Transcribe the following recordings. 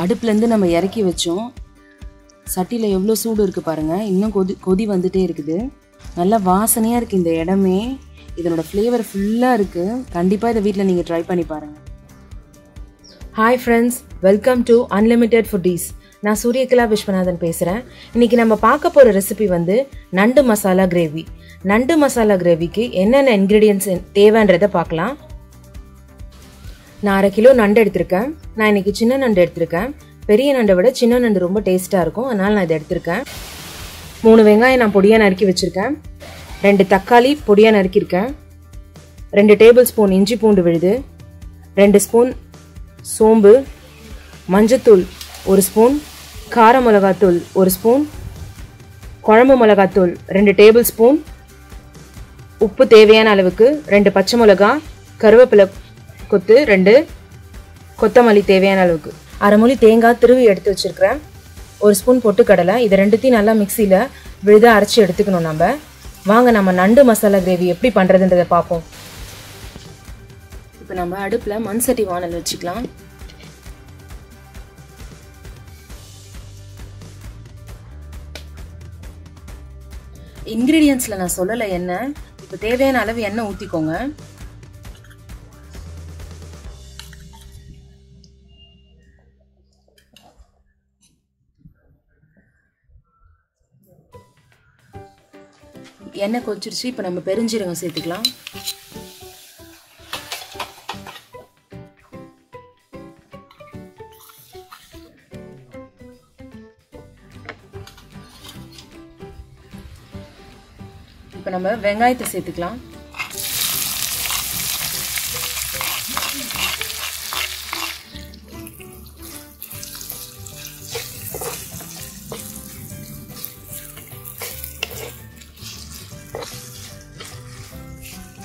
அடுப்புலேருந்து நம்ம இறக்கி வச்சோம். சட்டியில் எவ்வளோ சூடு இருக்குது பாருங்கள் இன்னும் கொதி கொதி வந்துகிட்டே இருக்குது. நல்லா வாசனையாக இருக்குது இந்த இடமே. இதனோட ஃப்ளேவர் ஃபுல்லாக இருக்குது கண்டிப்பாக இதை வீட்டில் நீங்கள் ட்ரை பண்ணி பாருங்கள் hi friends welcome to unlimited foodies நான் சூரியகலா விஸ்வநாதன் பேசுகிறேன் இன்றைக்கி நம்ம பார்க்க போகிற ரெசிபி வந்து நண்டு மசாலா கிரேவி நண்டு மசாலா கிரேவிக்கு என்னென்ன இன்க்ரீடியன்ஸ் தேவைன்றதை பார்க்கலாம். நான் அரை கிலோ நண்டு எடுத்திருக்கேன். நான் இன்னைக்கு சின்ன நண்டு எடுத்திருக்கேன். பெரிய நண்டை விட சின்ன நண்டு ரொம்ப டேஸ்ட்டாக இருக்கும். அதனால் நான் இதை எடுத்திருக்கேன். மூணு வெங்காயம் நான் பொடியாக நறுக்கி வச்சுருக்கேன். ரெண்டு தக்காளி பொடியாக நறுக்கியிருக்கேன். ரெண்டு டேபிள் ஸ்பூன் இஞ்சி பூண்டு விழுது. ரெண்டு ஸ்பூன் சோம்பு. மஞ்சத்தூள் ஒரு ஸ்பூன். கார மிளகாத்தூள் ஒரு ஸ்பூன். குழம்பு மிளகாத்தூள் ரெண்டு டேபிள் ஸ்பூன். உப்பு தேவையான அளவுக்கு ரெண்டு பச்சை மிளகா கருவேப்பிலை கொத்து ரெண்டு. கொத்தமல்லி தேவையான அளவுக்கு. அரை மொழி தேங்காய் திருவி எடுத்து வச்சுருக்கிறேன். ஒரு ஸ்பூன் பொட்டுக்கடலை இதை ரெண்டுத்தையும் நல்லா மிக்சியில் விழுதாக அரைச்சி எடுத்துக்கணும் நம்ம. வாங்க நம்ம நண்டு மசாலா கிரேவி எப்படி பண்ணுறதுன்றதை பார்ப்போம். இப்போ நம்ம அடுப்பில் மண் சட்டி வானல் வச்சுக்கலாம். இன்க்ரீடியன்ஸில் நான் சொல்லலை என்ன. இப்போ தேவையான அளவு எண்ணெய் ஊற்றிக்கோங்க எண்ணெய் கொச்சிருச்சு இப்போ நம்ம பெருஞ்சீரகம் சேர்த்துக்கலாம். இப்போ நம்ம வெங்காயத்தை சேர்த்துக்கலாம்.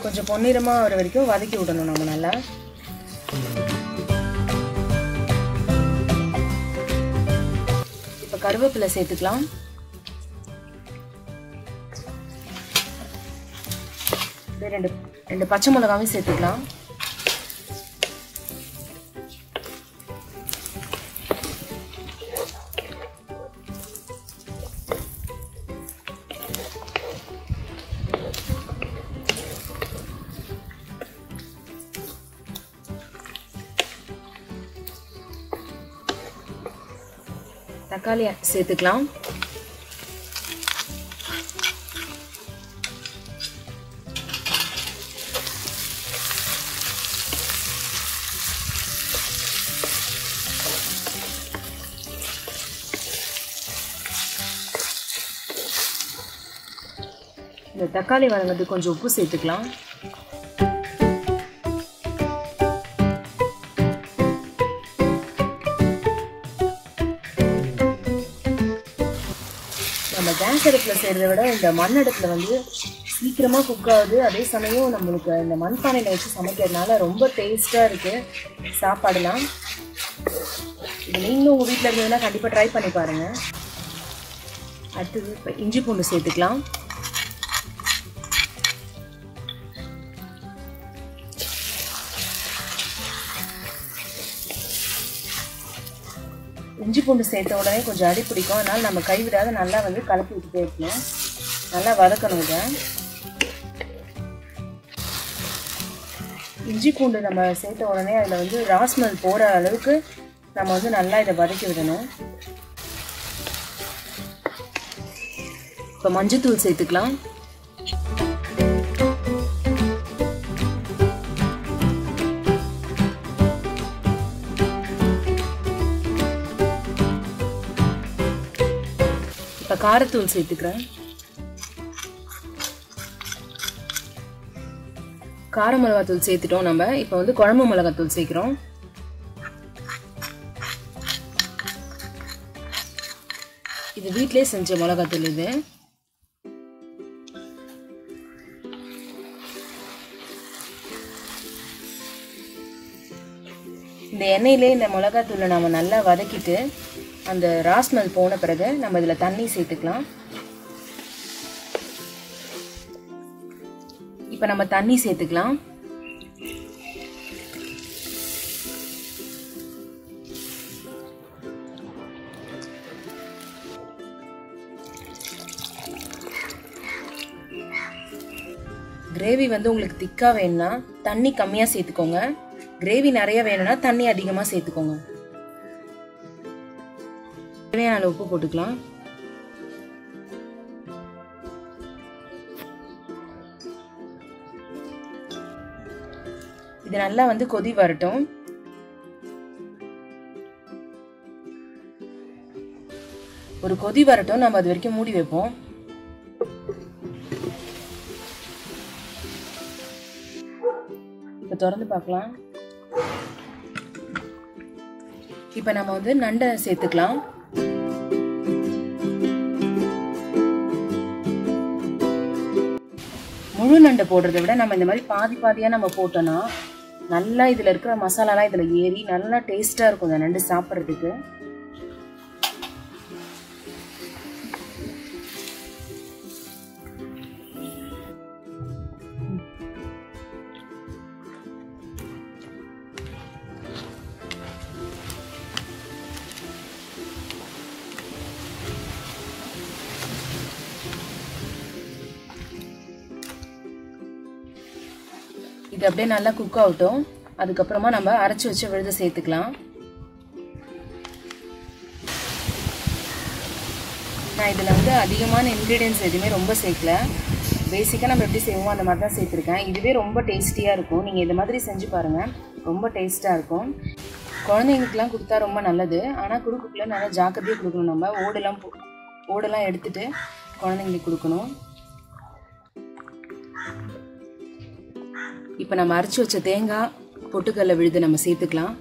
கொஞ்சம் பொன்னிறமாக வர வரைக்கும் வதக்கி விடணும் நம்ம நல்லா இப்போ கருவேப்பிலை சேர்த்துக்கலாம். ரெண்டு ரெண்டு பச்சை மிளகாவும் சேர்த்துக்கலாம். தக்காளி சேர்த்துக்கலாம். இந்த தக்காளி வதங்கிறது கொஞ்சம் உப்பு சேர்த்துக்கலாம். கேஸ் அடுப்பில் செய்கிறத விட இந்த மண் அடுப்பில் வந்து சீக்கிரமாக குக் ஆகுது. அதே சமயம் நம்மளுக்கு இந்த மண்பானையில் வச்சு சமைக்கிறதுனால ரொம்ப டேஸ்ட்டாக இருக்குது சாப்பாடுலாம். இது நீங்களும் உங்கள் வீட்டில் இருந்ததுன்னா கண்டிப்பாக ட்ரை பண்ணி பாருங்கள் அடுத்தது இப்போ இஞ்சி பூண்டு சேர்த்துக்கலாம். இஞ்சி பூண்டு சேர்த்த உடனே கொஞ்சம் அடி பிடிக்கும். அதனால் நம்ம கைவிடாத நல்லா வந்து கலப்பி விட்டுட்டே இருக்கணும். நல்லா வதக்கணும் இதை. இஞ்சி பூண்டு நம்ம சேர்த்த உடனே அதில் வந்து ராஸ்மல் போகிற அளவுக்கு நம்ம வந்து நல்லா இதை வதக்கி விடணும். இப்போ மஞ்சத்தூள் சேர்த்துக்கலாம். இப்போ காரத்தூள் சேர்த்துக்கிறேன். கார மிளகாத்தூள் சேர்த்துட்டோம் நம்ம. இப்போ வந்து குழம்பு மிளகாத்தூள் சேர்க்குறோம். இது வீட்டிலே செஞ்ச மிளகாத்தூள் இது. இந்த எண்ணெயிலே இந்த மிளகாத்தூளை நம்ம நல்லா வதக்கிட்டு அந்த ராஸ்மல் போன பிறகு நம்ம இதில் தண்ணி சேர்த்துக்கலாம். இப்போ நம்ம தண்ணி சேர்த்துக்கலாம். கிரேவி வந்து உங்களுக்கு திக்காக வேணும்னா தண்ணி கம்மியாக சேர்த்துக்கோங்க. கிரேவி நிறைய வேணும்னா தண்ணி அதிகமாக சேர்த்துக்கோங்க. தேவையான அளவு உப்பு போட்டுக்கலாம். இது நல்லா வந்து கொதி வரட்டும். ஒரு கொதி வரட்டும் நம்ம அது வரைக்கும் மூடி வைப்போம். இப்போ திறந்து பார்க்கலாம். இப்போ நம்ம வந்து நண்டை சேர்த்துக்கலாம். முழு நண்டு போடுறத விட நம்ம இந்த மாதிரி பாதி பாதியாக நம்ம போட்டோன்னா நல்லா இதில் இருக்கிற மசாலாலாம் இதில் ஏறி நல்லா டேஸ்ட்டாக இருக்கும் இந்த நண்டு சாப்பிட்றதுக்கு. இது அப்படியே நல்லா குக் ஆகட்டும். அதுக்கப்புறமா நம்ம அரைச்சி வச்ச விழுத சேர்த்துக்கலாம். நான் இதில் வந்து அதிகமான இன்க்ரீடியன்ஸ் எதுவுமே ரொம்ப சேர்க்கல. பேசிக்காக நம்ம எப்படி செய்வோம் அந்த மாதிரி தான் சேர்த்துருக்கேன். இதுவே ரொம்ப டேஸ்டியாக இருக்கும். நீங்கள் இந்த மாதிரி செஞ்சு பாருங்கள் ரொம்ப டேஸ்ட்டாக இருக்கும். குழந்தைங்களுக்குலாம் கொடுத்தா ரொம்ப நல்லது. ஆனால் கொடுக்குள்ள நல்லா ஜாக்கிரதையாக கொடுக்கணும் நம்ம. ஓடெல்லாம் போ- ஓடெல்லாம் எடுத்துட்டு குழந்தைங்களுக்கு கொடுக்கணும். இப்போ நம்ம அரைச்சி வச்ச தேங்காய் பொட்டுக்கல்ல விழுது நம்ம சேர்த்துக்கலாம்.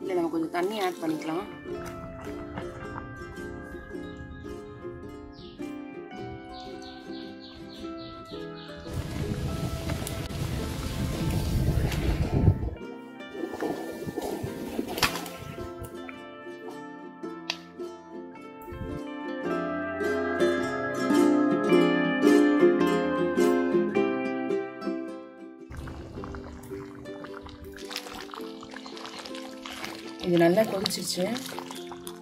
இல்லை நம்ம கொஞ்சம் தண்ணி ஆட் பண்ணிக்கலாம். இது நல்லா கொதிச்சிருச்சு.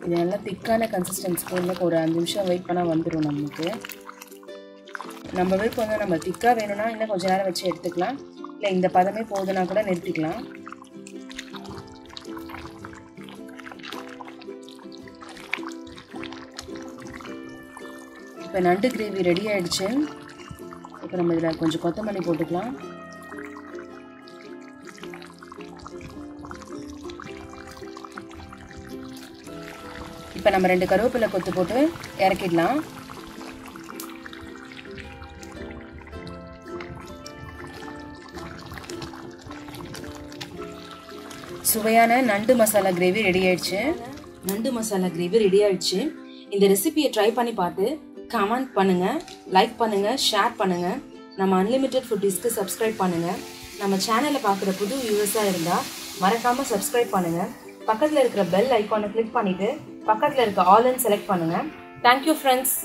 இது நல்லா திக்கான கன்சிஸ்டன்சிக்கு இன்னும் ஒரு அஞ்சு நிமிஷம் வெயிட் பண்ணால் வந்துடும் நமக்கு நம்ம விருப்பம் வந்து நம்ம திக்காக வேணும்னா இன்னும் கொஞ்சம் நேரம் வச்சு எடுத்துக்கலாம். இல்லை இந்த பதமே போதுனா கூட நிறுத்திக்கலாம். இப்போ நண்டு கிரேவி ரெடி ஆகிடுச்சு இப்போ நம்ம இதில் கொஞ்சம் கொத்தமல்லி போட்டுக்கலாம். இப்போ நம்ம ரெண்டு கருவேப்பிலை கொத்து போட்டு இறக்கிடலாம். சுவையான நண்டு மசாலா கிரேவி ரெடி ஆயிடுச்சு. நண்டு மசாலா கிரேவி ரெடி ஆயிடுச்சு. இந்த ரெசிபியை ட்ரை பண்ணி பார்த்து கமெண்ட் பண்ணுங்க லைக் பண்ணுங்க ஷேர் பண்ணுங்க. நம்ம அன்லிமிட்டெட் ஃபுட்டிஸ்க்கு சப்ஸ்கிரைப் பண்ணுங்க. நம்ம சேனலை பார்க்குற புது வியூவர்ஸாக இருந்தால் மறக்காமல் சப்ஸ்கிரைப் பண்ணுங்க. பக்கத்தில் இருக்கிற பெல் ஐக்கானை கிளிக் பண்ணிவிட்டு பக்கத்தில் இருக்க ஆல் செலக்ட் பண்ணுங்க. Thank you friends